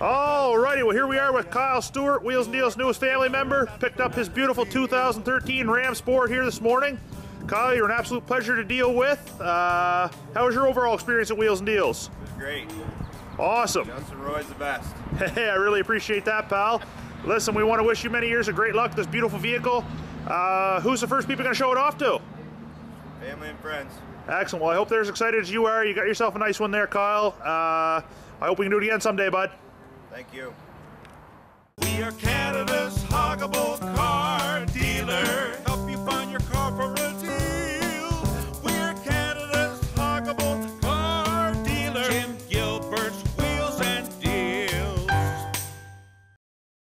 Alrighty, well here we are with Kyle Stewart, Wheels and Deals' newest family member. Picked up his beautiful 2013 Ram Sport here this morning. Kyle, you're an absolute pleasure to deal with. Uh, how was your overall experience at Wheels and Deals? It was great. Awesome. Johnson Roy's the best. Hey, I really appreciate that, pal. Listen, we want to wish you many years of great luck with this beautiful vehicle. Uh, who's the first people going to show it off to? Family and friends. Excellent. Well, I hope they're as excited as you are. You got yourself a nice one there, Kyle. Uh, I hope we can do it again someday, bud. Thank you. We are Canada's Huggable